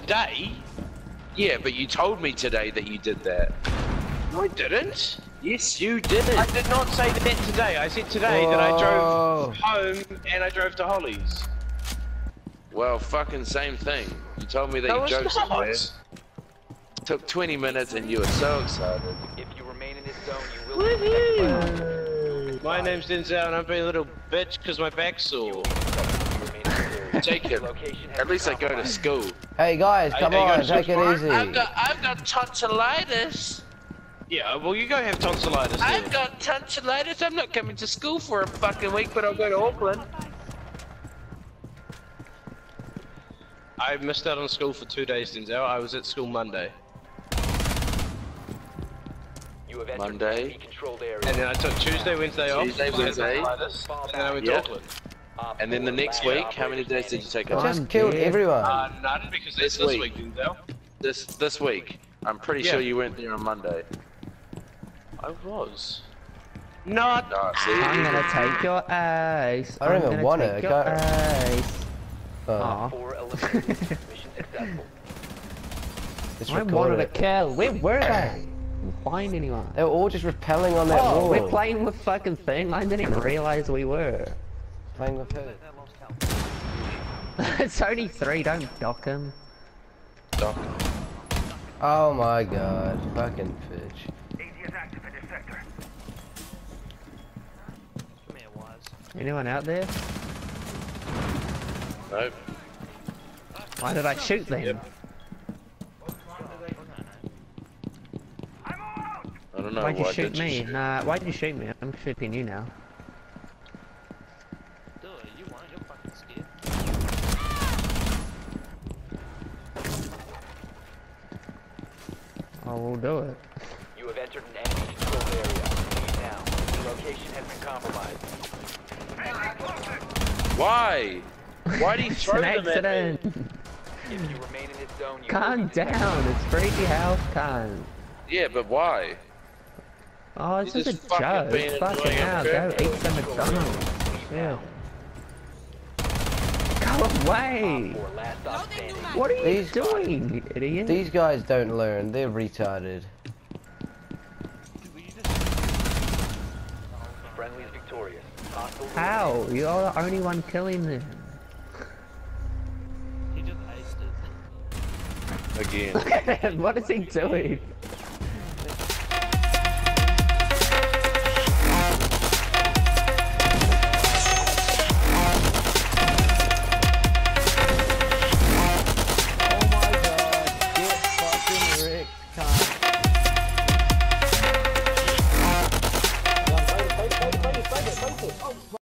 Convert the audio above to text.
today. Yeah, but you told me today that you did that. No, I didn't. Yes, you did. I did not say that today. I said today that I drove home and I drove to Holly's. Well, fucking same thing. You told me that No, you it's drove not. somewhere. Took 20 minutes and you were so excited. If you remain in this zone, you will be My name's Denzel and I'm being a little bitch because my back's sore. You remain in. Jacob, at least I go to school. Hey guys, come hey, on, take it what's easy. I've got, I've got tonsillitis. Yeah, well you go have tonsillitis I've then. got tonsillitis. I'm not coming to school for a fucking week, but I'll go to Auckland. I missed out on school for two days, Denzel. I was at school Monday. You have entered Monday. enemy area. And then I took Tuesday, Wednesday off. Tuesday, because I had Wednesday. And then I went Yeah. to Auckland. Op And then the next week, how many days did you take off? just I'm killed everyone. Uh, none because This this week. week, This this week. I'm pretty Yeah. sure you went there on Monday. I was. Not. No, I'm gonna take your ace. I don't even gonna want take it, your I can't- ace. Oh, Aw. Four eliminated. Mission successful. it's I wanted a recorded. kill. Where were they? Couldn't find anyone. They were all just repelling on that Oh, wall. we're playing with fucking thing. I didn't even realize we were. Playing with who? it's only three. Don't dock him. Doc. Oh my god, fucking bitch. Anyone out there? Nope. Why did I shoot them? I don't know Why'd you why shoot did me? shoot? Nah, why'd you shoot me? I'm shooting you now. I will do it. You have entered an enemy controlled area. Leave now. Your location has been compromised. Why? Why do you It's throw an them at me? accident. If you remain in this zone, you Calm down. It's crazy house calm. Yeah, but why? Oh, it's You're just a just fucking joke. being Fucking annoying hell, go eat some McDonald's. Yeah. Go away! Four last stop standing. What are you These- doing, idiot? These guys don't learn, they're retarded. Friendly victorious. How? You're the only one killing them. Again. what is he doing?